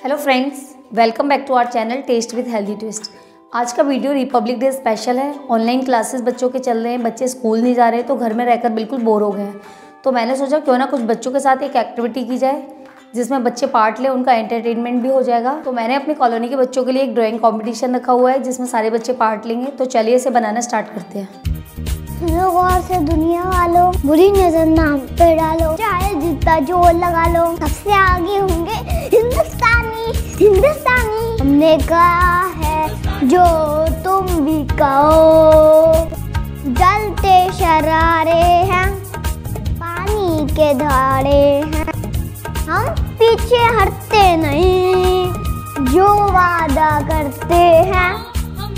Hello friends welcome back to our channel taste with healthy twist आज का video republic day special है। Online classes बच्चों के चल रहे हैं। बच्चे स्कूल नहीं जा रहे तो घर में रहकर बिल्कुल बोर हो गए हैं। तो मैंने सोचा, क्यों ना कुछ बच्चों के साथ एक एक्टिविटी की जाए, जिसमें बच्चे पार्ट लें, उनका एंटरटेनमेंट भी हो जाएगा। तो मैंने अपनी कॉलोनी के बच्चों के लिए एक ड्राइंग कॉम्पिटिशन रखा हुआ है, जिसमें सारे बच्चे पार्ट लेंगे। तो चलिए इसे बनाना स्टार्ट करते हैं। से दुनिया वालों, बुरी नज़र नाम पे डालो। चाहे जितना ज़ोर लगा लो, सबसे आगे होंगे। हिंदुस्तानी हिंदुस्तानी हमने कहा है, जो तुम भी कहो। जलते शरारे हैं, पानी के धारे हैं। हम पीछे हटते नहीं, जो वादा करते हैं,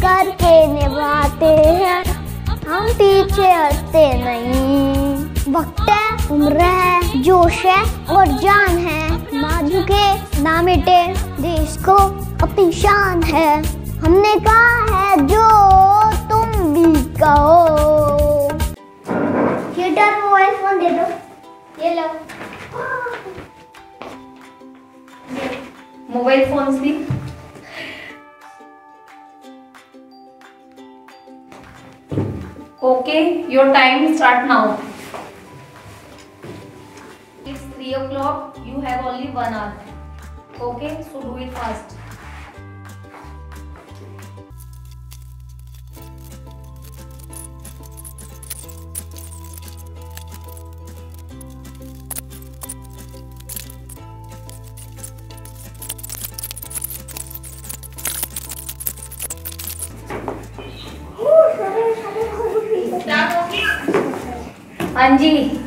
करके निभाते हैं। हम पीछे हटते नहीं, वक्त है, उम्र है जोश है और जान है। ना झुके ना मिटे देश को अपनी शान है। हमने कहा है जो तुम भी कहो। थिएटर मोबाइल फ़ोन दे दो। ये लो। मोबाइल फोन्स भी। Okay, your time start now. 3 o'clock. You have only 1 hour. Okay, so do it fast. हाँ जी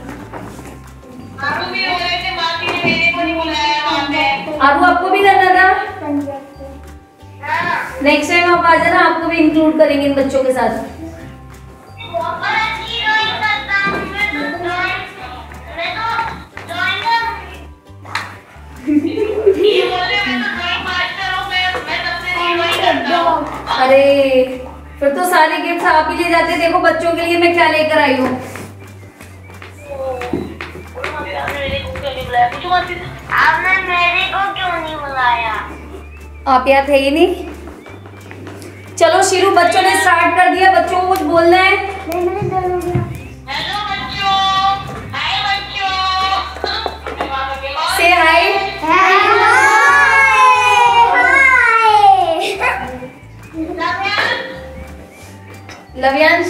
आरू आपको भी करना था? नेक्स्ट टाइम आप आ जाना, आपको भी इंक्लूड करेंगे इन बच्चों के साथ। अरे, फिर तो सारे गिफ्ट आप ही ले जाते। देखो बच्चों के लिए मैं क्या लेकर आई हूँ। आपने मेरे को क्यों नहीं बुलाया? आप यहाँ थे ही नहीं? चलो शिरू बच्चों ने स्टार्ट कर दिया बच्चों को कुछ बोलना है। हेलो बच्चों हाय बच्चों। से हाय लव्यांश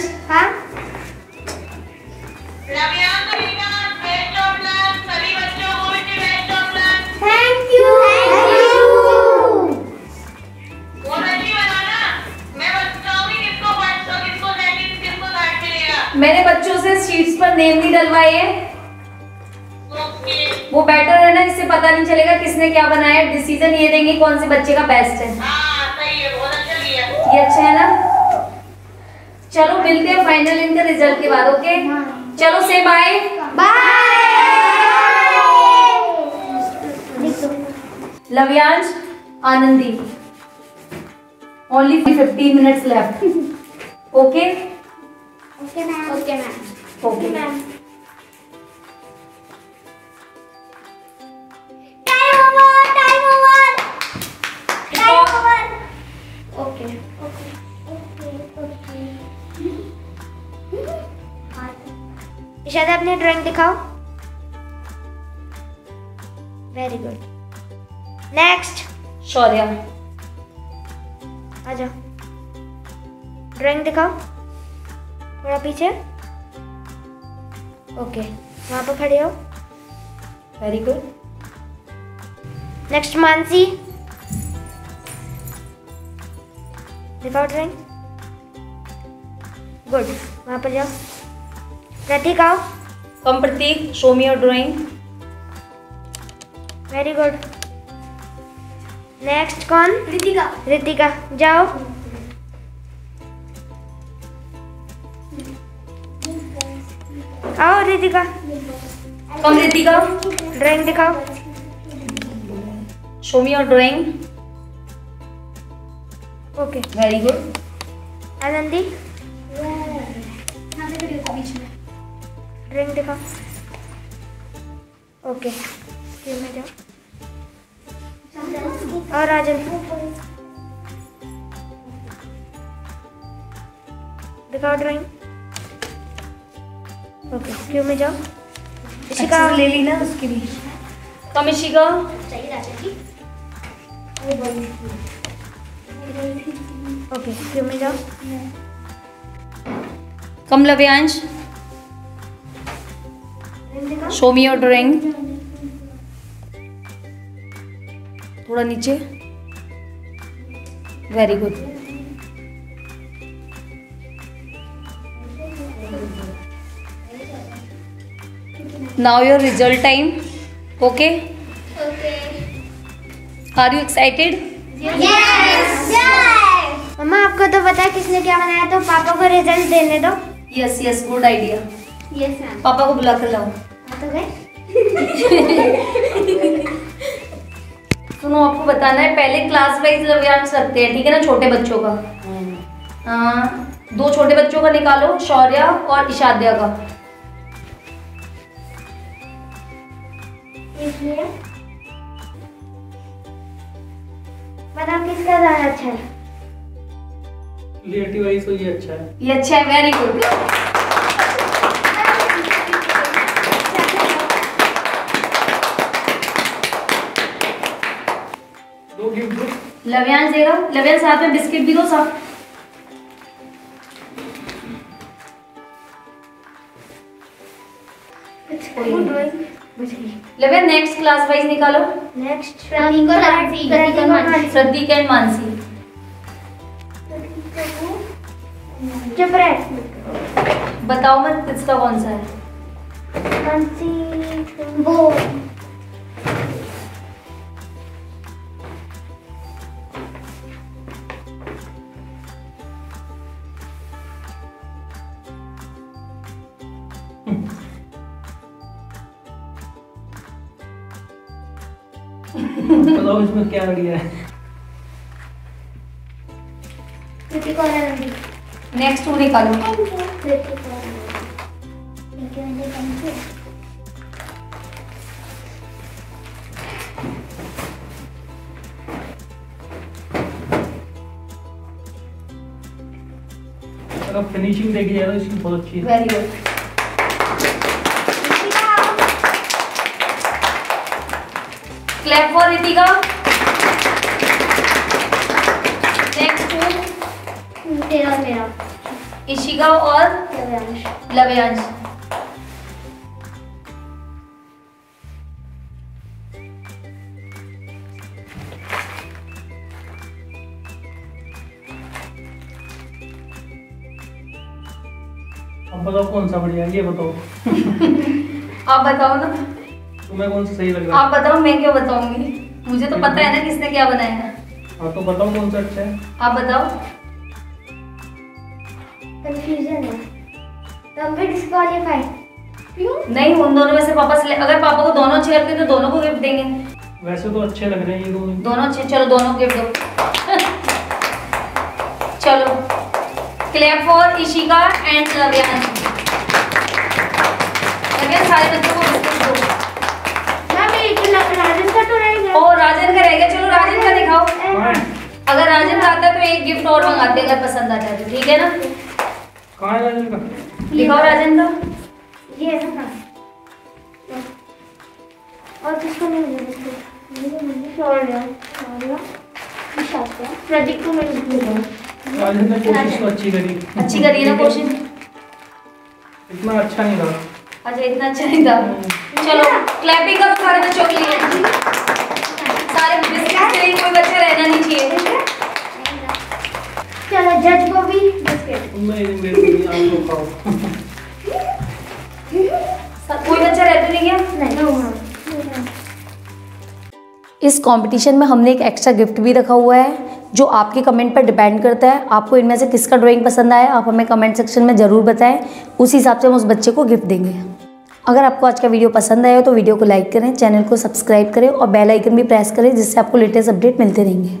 मैंने बच्चों से शीट्स पर नेम नहीं डलवाए हैं। वो बेटर है ना, इससे पता नहीं चलेगा किसने क्या बनाया। डिसीज़न ये देंगे कौन से बच्चे का बेस्ट है। सही है अच्छा ये अच्छा है ना? चलो, मिलते हैं फाइनल इनके रिज़ल्ट के बाद ओके चलो से bye Lavyansh Anandi only 15 minutes left okay okay ma'am okay ma'am okay time over time over time over okay okay okay Ishada अपनी ड्राइंग दिखाओ वेरी गुड नेक्स्ट शौर्या आ जाओ ड्राइंग दिखाओ थोड़ा पीछे। ओके वहाँ पर खड़े हो। वेरी गुड नेक्स्ट मानसी दिखाओ ड्राइंग गुड वहाँ पर जाओ। प्रतीक आओ। Come Prateek show me your drawing very good next कौन? रितिका रितिका जाओ। आओ रितिका। कम रितिका? ड्राइंग दिखाओ। Show me your drawing okay very good Anandi. Drawing दिखाओ। ओके फिर में जाओ और राजन। दिखाओ ड्राइंग ओके क्यों में जाओ इशिका ले ली ना उसकी भी कम इशिका ओके क्यों में जाओ come Lavyansh. Show me your drawing थोड़ा नीचे। Very good now your result time okay are you excited मम्मा आपको तो पता है किसने क्या बनाया तो पापा को रिज़ल्ट देने दो। Yes yes good idea yes ma'am पापा को बुला कर लाओ। तो गए। सुनो आपको बताना है पहले क्लास वाइज लव्यांश रखते हैं ठीक है ना छोटे बच्चों का? हाँ, दो छोटे बच्चों का निकालो शौर्य और इशाद्या का। इसलिए बताओ किसका ज़्यादा अच्छा? है रिलेटिव वाइज तो ये अच्छा है। ये अच्छा है वेरी गुड दो गिफ्ट दो। लव्यांश साथ में बिस्किट भी दो सब कोई नहीं। लव्यांश नेक्स्ट क्लास वाइज निकालो। नेक्स्ट श्रद्धिक एंड मानसी चुप रहे। बताओ मत किसका कौन सा है? मानसी वो। बताओ इसमें क्या आइडिया है। कृति को अलग नेक्स्ट टू निकालो। अगर फिनिशिंग देखी जाए तो इसकी बहुत अच्छी है। Very good clap for Ritika next two तेरा मेरा इशिका और लव्यांश लव्यांश अब बताओ कौन सा बढ़िया ये बताओ। आप बताओ ना। तुम्हें कौन सा सही लग रहा है? आप बताओ मैं क्यों बताऊँगी? मुझे तो पता है ना किसने क्या बनाया है। है हाँ तो बताओ कौन सा अच्छा है। आप बताओ। कंफ्यूजन है। तो हम भी डिस्क्वालीफाई क्यों? नहीं उन दोनों में से पापा से अगर पापा को दोनों अच्छे लगते तो दोनों को गिफ्ट देंगे। वैसे तो अच्छे लग रहे हैं ये दोनों। दोनों अच्छे चलो दोनों गिफ्ट दो। चलो। Clap for Ishika and Lavyansh सारे बच्चों को बिस्किट दो मैं भी एक राजन का तो रह गया ओ राजन का रह गया चलो राजन का दिखाओ। अगर राजन का आता है तो एक गिफ्ट और मंगाते अगर पसंद आ जाए तो। ठीक है ना? कहाँ है राजन का? दिखाओ राजन का। ये है ना और किसको नहीं मिलेगा प्रदीप को मिल? गया राजन ने कोशिश तो अच्छी करी। अच्छी करिए ना कोशिश? इतना अच्छा नहीं था अच्छा इतना अच्छा नहीं था। चलो क्लैपिंग का सारे बच्चों के लिए। सारे बिस्किट के लिए कोई बच्चा रहना नहीं चाहिए। चलो, जज को भी कोई बच्चा रहता नहीं क्या नहीं। इस कंपटीशन में हमने एक एक्स्ट्रा गिफ्ट भी रखा हुआ है, जो आपके कमेंट पर डिपेंड करता है। आपको इनमें से किसका ड्राइंग पसंद आया, आप हमें कमेंट सेक्शन में ज़रूर बताएँ। उस हिसाब से हम उस बच्चे को गिफ्ट देंगे। अगर आपको आज का वीडियो पसंद आया हो तो वीडियो को लाइक करें, चैनल को सब्सक्राइब करें और बेल आइकन भी प्रेस करें जिससे आपको लेटेस्ट अपडेट मिलते रहेंगे।